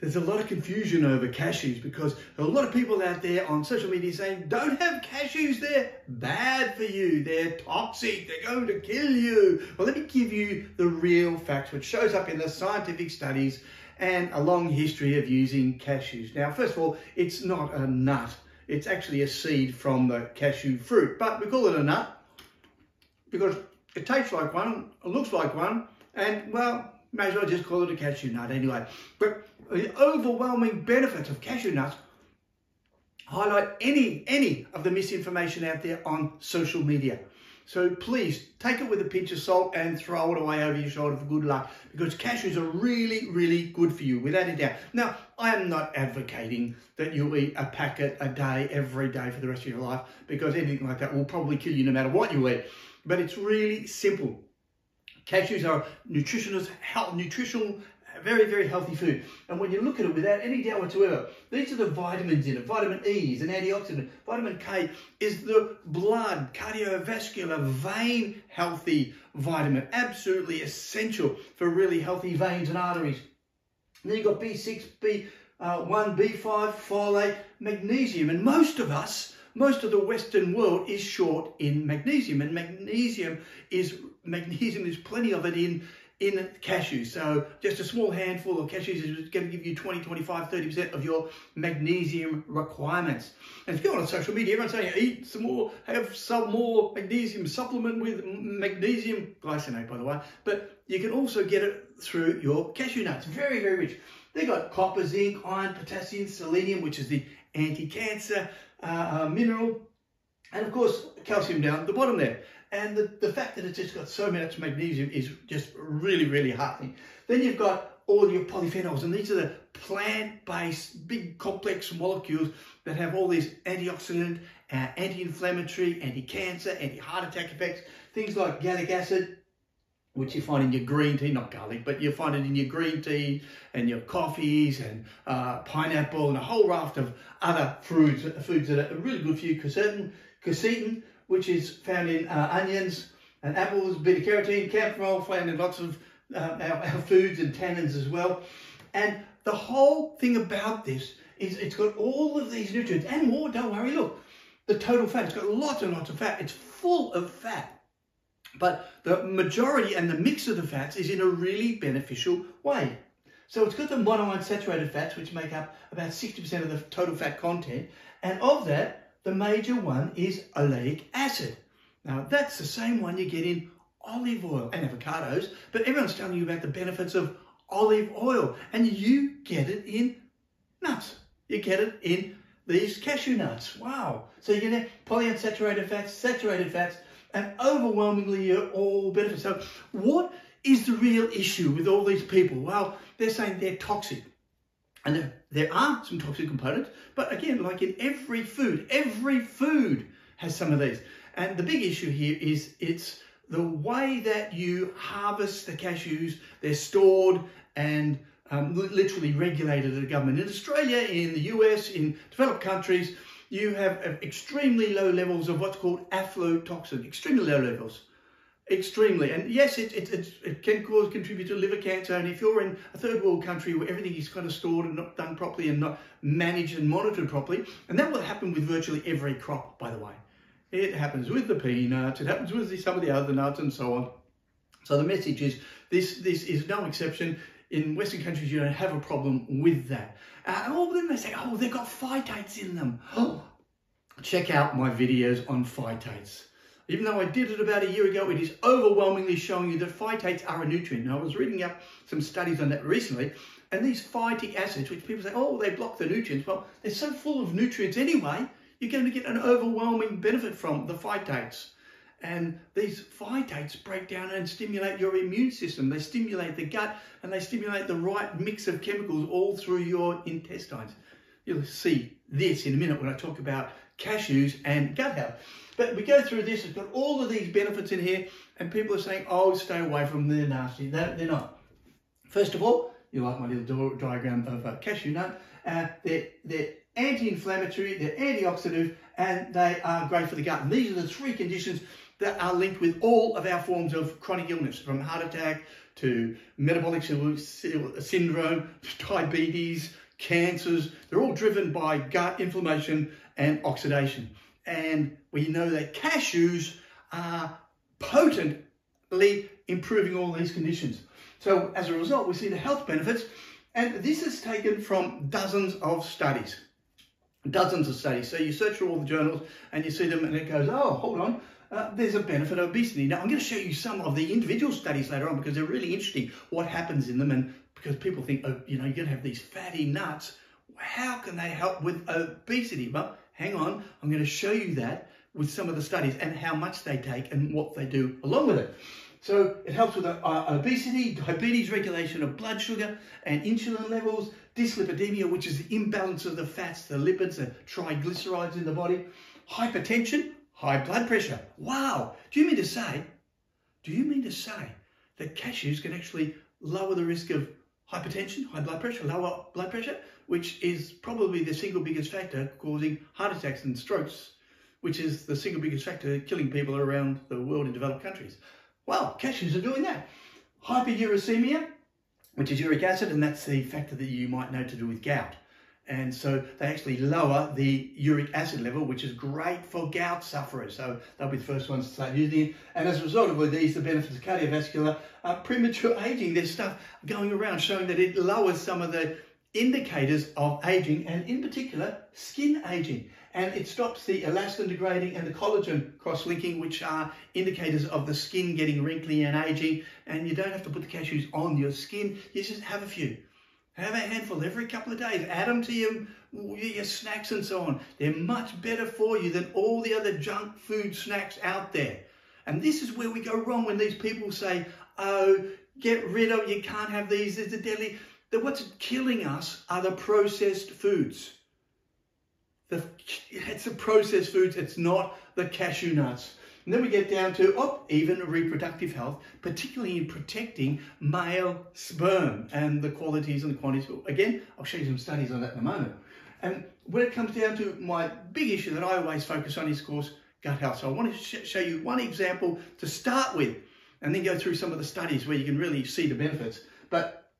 there's a lot of confusion over cashews because a lot of people out there on social media saying, don't have cashews, they're bad for you, they're toxic, they're going to kill you. Well, let me give you the real facts, which shows up in the scientific studies and a long history of using cashews. Now, first of all, it's not a nut. It's actually a seed from the cashew fruit, but we call it a nut because it tastes like one, it looks like one, and well, may as well just call it a cashew nut anyway. But the overwhelming benefits of cashew nuts highlight any, any of the misinformation out there on social media. So please take it with a pinch of salt and throw it away over your shoulder for good luck because cashews are really, really good for you without a doubt. Now, I am not advocating that you eat a packet a day every day for the rest of your life because anything like that will probably kill you no matter what you eat. But it's really simple. Cashews are nutritionist, health, nutritional very, very healthy food. And when you look at it without any doubt whatsoever, these are the vitamins in it. Vitamin E is an antioxidant. Vitamin K is the blood, cardiovascular, vein healthy vitamin. Absolutely essential for really healthy veins and arteries. And then you've got B6, B1, uh, B5, folate, magnesium. And most of us, most of the Western world is short in magnesium. And magnesium is magnesium, there's plenty of it in in cashews. So just a small handful of cashews is going to give you 20, 25, 30% of your magnesium requirements. And if you're on social media, everyone's saying eat some more, have some more magnesium supplement with magnesium glycinate, by the way. But you can also get it through your cashew nuts. Very, very rich. They've got copper, zinc, iron, potassium, selenium, which is the anti-cancer uh, uh, mineral. And of course, calcium down at the bottom there. And the, the fact that it's just got so much magnesium is just really, really heartening. Then you've got all your polyphenols, and these are the plant-based, big, complex molecules that have all these antioxidant, uh, anti-inflammatory, anti-cancer, anti-heart attack effects. Things like gallic acid, which you find in your green tea, not garlic, but you find it in your green tea and your coffees and uh, pineapple and a whole raft of other fruits, foods that are really good for you. Quercetin, quercetin which is found in uh, onions and apples, beta carotene, camphor, found in lots of uh, our, our, foods and tannins as well. And the whole thing about this is it's got all of these nutrients and more, don't worry, look, the total fat, it's got lots and lots of fat. It's full of fat. But the majority and the mix of the fats is in a really beneficial way. So it's got the monounsaturated fats, which make up about 60% of the total fat content. And of that, the major one is oleic acid. Now, that's the same one you get in olive oil and avocados, but everyone's telling you about the benefits of olive oil, and you get it in nuts. You get it in these cashew nuts. Wow. So you get polyunsaturated fats, saturated fats, and overwhelmingly you're all benefits. So what is the real issue with all these people? Well, they're saying they're toxic. And there, there are some toxic components, but again, like in every food, every food has some of these. And the big issue here is it's the way that you harvest the cashews, they're stored and um, literally regulated at the government. In Australia, in the US, in developed countries, you have extremely low levels of what's called aflatoxin, extremely low levels extremely. And yes, it, it, it, it, can cause, contribute to liver cancer. And if you're in a third world country where everything is kind of stored and not done properly and not managed and monitored properly, and that will happen with virtually every crop, by the way. It happens with the peanuts, it happens with some of the other nuts and so on. So the message is this, this is no exception. In Western countries, you don't have a problem with that. Uh, and all of them, they say, oh, they've got phytates in them. Oh, check out my videos on phytates. Even though I did it about a year ago, it is overwhelmingly showing you that phytates are a nutrient. Now, I was reading up some studies on that recently, and these phytic acids, which people say, oh, they block the nutrients. Well, they're so full of nutrients anyway, you're going to get an overwhelming benefit from the phytates. And these phytates break down and stimulate your immune system. They stimulate the gut and they stimulate the right mix of chemicals all through your intestines. You'll see this in a minute when I talk about cashews and gut health. But we go through this, it's got all of these benefits in here, and people are saying, oh, stay away from them, they're nasty. They're, they're not. First of all, you like my little diagram of a cashew nut, uh, they're, they're anti-inflammatory, they're antioxidant, and they are great for the gut. And these are the three conditions that are linked with all of our forms of chronic illness, from heart attack to metabolic syndrome, diabetes, cancers. They're all driven by gut inflammation and oxidation. And we know that cashews are potently improving all these conditions. So as a result, we see the health benefits. And this is taken from dozens of studies. Dozens of studies. So you search through all the journals and you see them and it goes, oh, hold on, uh, there's a benefit of obesity. Now, I'm going to show you some of the individual studies later on because they're really interesting what happens in them. And because people think, oh, you know, you're going to have these fatty nuts. How can they help with obesity? Well, hang on, I'm going to show you that with some of the studies and how much they take and what they do along with it. So it helps with uh, obesity, diabetes, regulation of blood sugar and insulin levels, dyslipidemia, which is the imbalance of the fats, the lipids, the triglycerides in the body, hypertension, high blood pressure. Wow. Do you mean to say, do you mean to say that cashews can actually lower the risk of hypertension, high blood pressure, lower blood pressure, which is probably the single biggest factor causing heart attacks and strokes, which is the single biggest factor killing people around the world in developed countries. Well, cashews are doing that. Hyperuricemia, which is uric acid, and that's the factor that you might know to do with gout. And so they actually lower the uric acid level, which is great for gout sufferers. So they'll be the first ones to start using it. And as a result of these, the benefits of cardiovascular, uh, premature aging, there's stuff going around showing that it lowers some of the indicators of aging and in particular skin aging. And it stops the elastin degrading and the collagen cross-linking which are indicators of the skin getting wrinkly and aging. And you don't have to put the cashews on your skin. You just have a few have a handful every couple of days. Add them to your, your snacks and so on. They're much better for you than all the other junk food snacks out there. And this is where we go wrong when these people say, oh, get rid of, you can't have these, there's a deadly. That what's killing us are the processed foods. The, it's the processed foods, it's not the cashew nuts. And then we get down to, oh, even reproductive health, particularly in protecting male sperm and the qualities and the quantities. Again, I'll show you some studies on that in a moment. And when it comes down to my big issue that I always focus on is, of course, gut health. So I want to sh show you one example to start with and then go through some of the studies where you can really see the benefits. But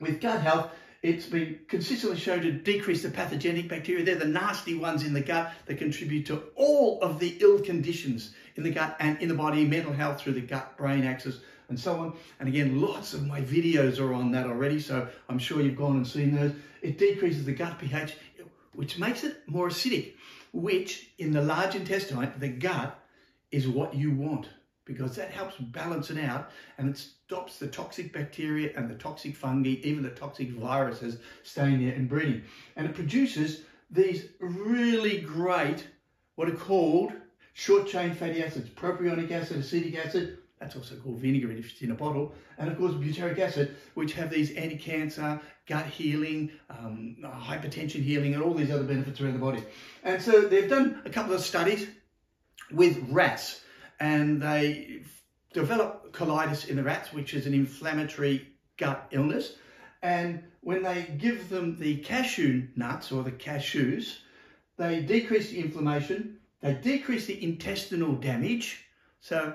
with gut health, it's been consistently shown to decrease the pathogenic bacteria. They're the nasty ones in the gut that contribute to all of the ill conditions in the gut and in the body, mental health through the gut-brain axis and so on. And again, lots of my videos are on that already, so I'm sure you've gone and seen those. It decreases the gut pH, which makes it more acidic, which in the large intestine, the gut, is what you want because that helps balance it out and it stops the toxic bacteria and the toxic fungi, even the toxic viruses staying there and breeding. And it produces these really great, what are called short chain fatty acids, propionic acid, acetic acid, that's also called vinegar if it's in a bottle, and of course butyric acid, which have these anti-cancer, gut healing, um, hypertension healing, and all these other benefits around the body. And so they've done a couple of studies with rats and they develop colitis in the rats, which is an inflammatory gut illness. And when they give them the cashew nuts or the cashews, they decrease the inflammation, they decrease the intestinal damage, so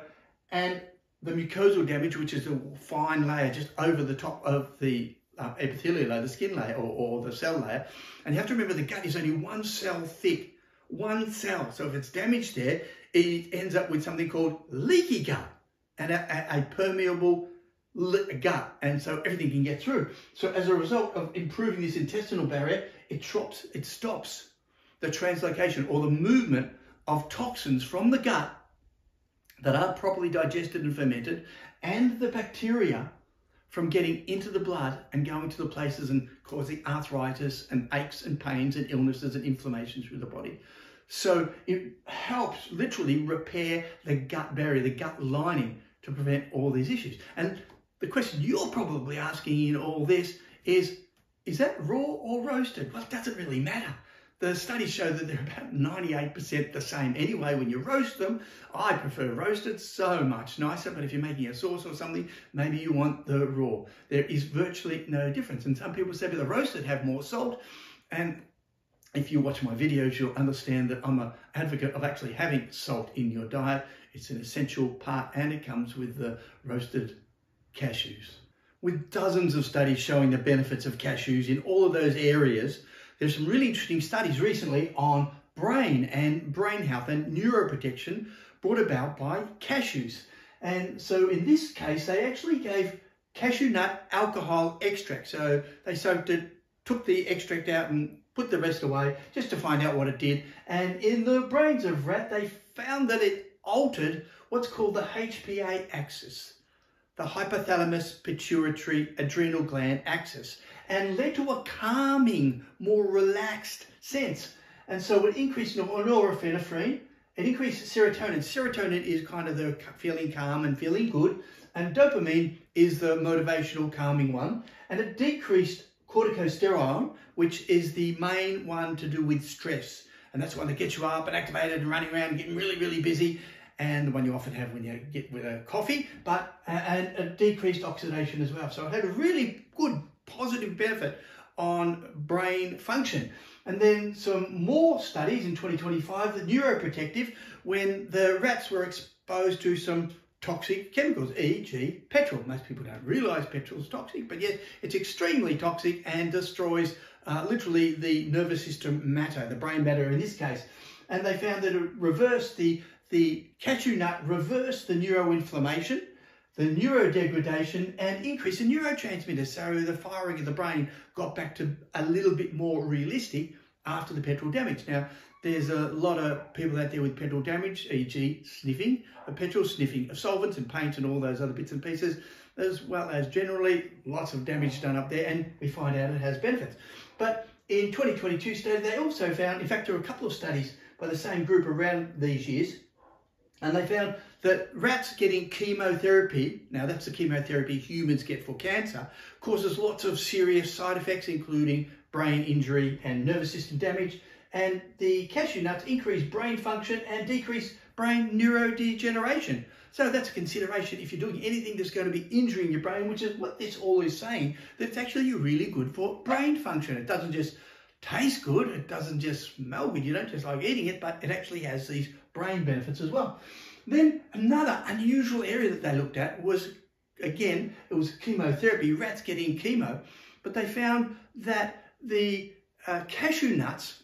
and the mucosal damage, which is a fine layer just over the top of the uh, epithelial layer, the skin layer or, or the cell layer. And you have to remember the gut is only one cell thick one cell. So if it's damaged there, it ends up with something called leaky gut and a, a, a permeable gut. And so everything can get through. So as a result of improving this intestinal barrier, it drops, it stops the translocation or the movement of toxins from the gut that aren't properly digested and fermented and the bacteria from getting into the blood and going to the places and causing arthritis and aches and pains and illnesses and inflammation through the body. So it helps literally repair the gut barrier, the gut lining to prevent all these issues. And the question you're probably asking in all this is, is that raw or roasted? Well, it doesn't really matter. The studies show that they're about 98% the same anyway when you roast them. I prefer roasted, so much nicer, but if you're making a sauce or something, maybe you want the raw. There is virtually no difference. And some people say, but the roasted have more salt. And if you watch my videos, you'll understand that I'm an advocate of actually having salt in your diet. It's an essential part and it comes with the roasted cashews. With dozens of studies showing the benefits of cashews in all of those areas, there's some really interesting studies recently on brain and brain health and neuroprotection brought about by cashews. And so in this case, they actually gave cashew nut alcohol extract. So they soaked it, took the extract out and put the rest away just to find out what it did. And in the brains of rat, they found that it altered what's called the HPA axis, the hypothalamus pituitary adrenal gland axis, and led to a calming, more relaxed sense. And so it increased norepinephrine, it increased serotonin. Serotonin is kind of the feeling calm and feeling good, and dopamine is the motivational calming one. And it decreased corticosterone, which is the main one to do with stress. And that's the one that gets you up and activated and running around and getting really, really busy. And the one you often have when you get with a coffee, but uh, and a decreased oxidation as well. So it had a really good positive benefit on brain function. And then some more studies in 2025, the neuroprotective, when the rats were exposed to some toxic chemicals, e.g. petrol. Most people don't realise petrol is toxic, but yes, it's extremely toxic and destroys uh, literally the nervous system matter, the brain matter in this case. And they found that it reversed the, the cashew nut reversed the neuroinflammation, the neurodegradation and increase in neurotransmitters. So the firing of the brain got back to a little bit more realistic after the petrol damage. Now, there's a lot of people out there with petrol damage, e.g. sniffing petrol, sniffing of solvents and paints and all those other bits and pieces, as well as generally lots of damage done up there and we find out it has benefits. But in 2022 study, they also found, in fact, there were a couple of studies by the same group around these years, and they found that rats getting chemotherapy, now that's the chemotherapy humans get for cancer, causes lots of serious side effects, including brain injury and nervous system damage, and the cashew nuts increase brain function and decrease brain neurodegeneration. So that's a consideration if you're doing anything that's going to be injuring your brain, which is what this all is saying, that it's actually really good for brain function. It doesn't just taste good, it doesn't just smell good, you don't just like eating it, but it actually has these brain benefits as well. Then another unusual area that they looked at was, again, it was chemotherapy, rats getting chemo, but they found that the uh, cashew nuts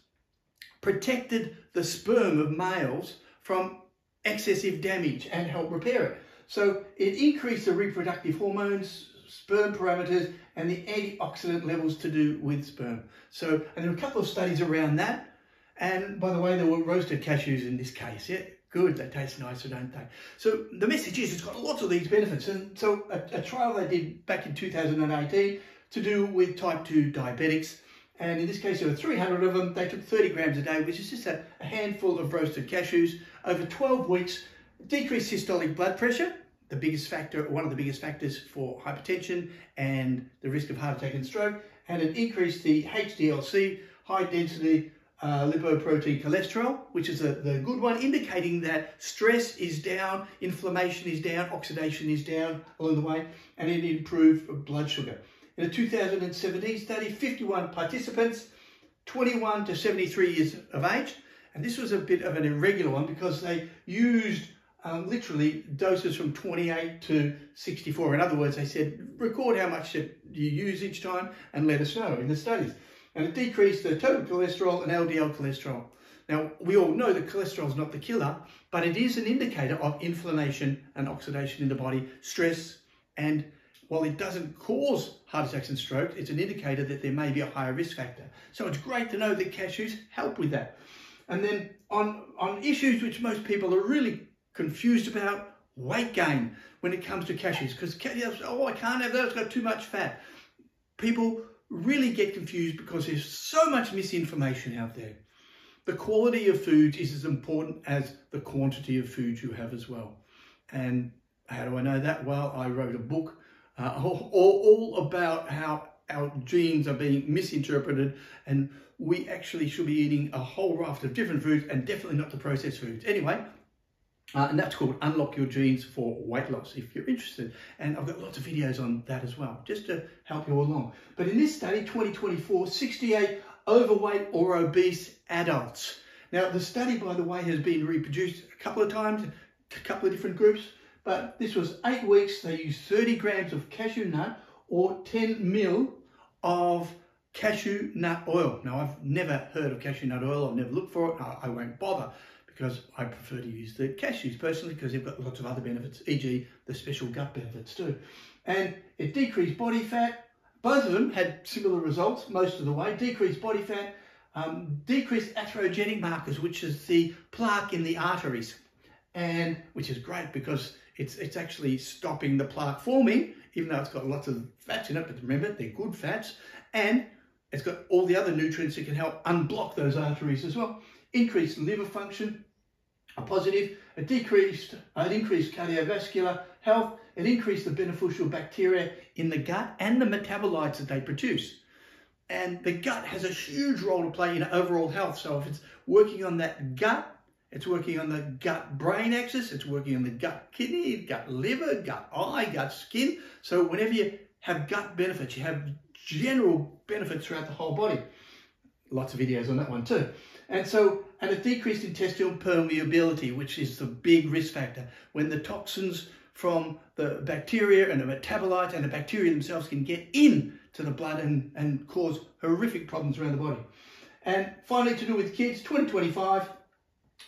protected the sperm of males from excessive damage and helped repair it. So it increased the reproductive hormones, sperm parameters, and the antioxidant levels to do with sperm. So, and there were a couple of studies around that. And by the way, there were roasted cashews in this case, yeah? Good, they taste nicer, don't they? So the message is it's got lots of these benefits. And so a, a trial they did back in 2018 to do with type 2 diabetics and in this case there were 300 of them. They took 30 grams a day, which is just a, handful of roasted cashews. Over 12 weeks, decreased systolic blood pressure, the biggest factor, one of the biggest factors for hypertension and the risk of heart attack and stroke, and it increased the HDLC, high density uh, lipoprotein cholesterol, which is a, the good one, indicating that stress is down, inflammation is down, oxidation is down along the way, and it improved blood sugar. In a 2017 study, 51 participants, 21 to 73 years of age, and this was a bit of an irregular one because they used um, literally doses from 28 to 64. In other words, they said, record how much you use each time and let us know in the studies. And it decreased the total cholesterol and LDL cholesterol. Now, we all know that cholesterol is not the killer, but it is an indicator of inflammation and oxidation in the body, stress, and while it doesn't cause heart attacks and strokes, it's an indicator that there may be a higher risk factor. So it's great to know that cashews help with that. And then on, on issues which most people are really confused about, weight gain when it comes to cashews. Because, oh, I can't have those, it's got too much fat. People really get confused because there's so much misinformation out there. The quality of foods is as important as the quantity of food you have as well. And how do I know that? Well, I wrote a book uh, all, all about how our genes are being misinterpreted and we actually should be eating a whole raft of different foods and definitely not the processed foods. Anyway, uh, and that's called Unlock Your Genes for Weight Loss if you're interested. And I've got lots of videos on that as well, just to help you along. But in this study, 2024, 68 overweight or obese adults. Now, the study, by the way, has been reproduced a couple of times, a couple of different groups, but this was eight weeks. They used 30 grams of cashew nut or 10 mil of cashew nut oil. Now, I've never heard of cashew nut oil. I've never looked for it. I, I won't bother because I prefer to use the cashews personally because they've got lots of other benefits, e.g. the special gut benefits too. And it decreased body fat. Both of them had similar results most of the way. Decreased body fat, um, decreased atherogenic markers, which is the plaque in the arteries, and which is great because it's it's actually stopping the plaque forming, even though it's got lots of fats in it. But remember, they're good fats, and it's got all the other nutrients that can help unblock those arteries as well. Increased liver function, a positive. a decreased, it increased cardiovascular health. It increased the beneficial bacteria in the gut and the metabolites that they produce. And the gut has a huge role to play in overall health. So if it's working on that gut, it's working on the gut brain axis, it's working on the gut kidney, gut liver, gut eye, gut skin. So whenever you have gut benefits, you have general benefits throughout the whole body. Lots of videos on that one too. And so, and a decreased intestinal permeability, which is the big risk factor. When the toxins from the bacteria and the metabolites and the bacteria themselves can get in to the blood and, and cause horrific problems around the body. And finally, to do with kids, 2025,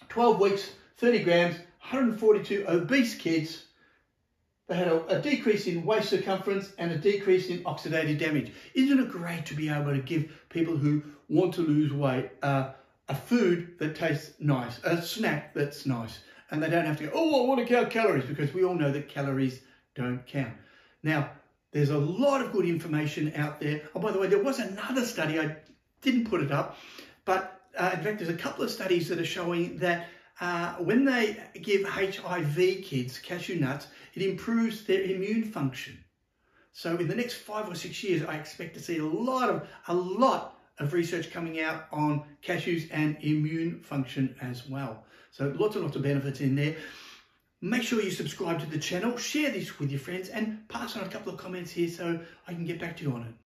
12 weeks, 30 grams, 142 obese kids. They had a, a, decrease in waist circumference and a decrease in oxidative damage. Isn't it great to be able to give people who want to lose weight uh, a food that tastes nice, a snack that's nice, and they don't have to go, oh, I want to count calories, because we all know that calories don't count. Now, there's a lot of good information out there. Oh, by the way, there was another study, I didn't put it up, but uh, in fact, there's a couple of studies that are showing that uh, when they give HIV kids cashew nuts, it improves their immune function. So in the next five or six years, I expect to see a lot of a lot of research coming out on cashews and immune function as well. So lots and lots of benefits in there. Make sure you subscribe to the channel, share this with your friends, and pass on a couple of comments here so I can get back to you on it.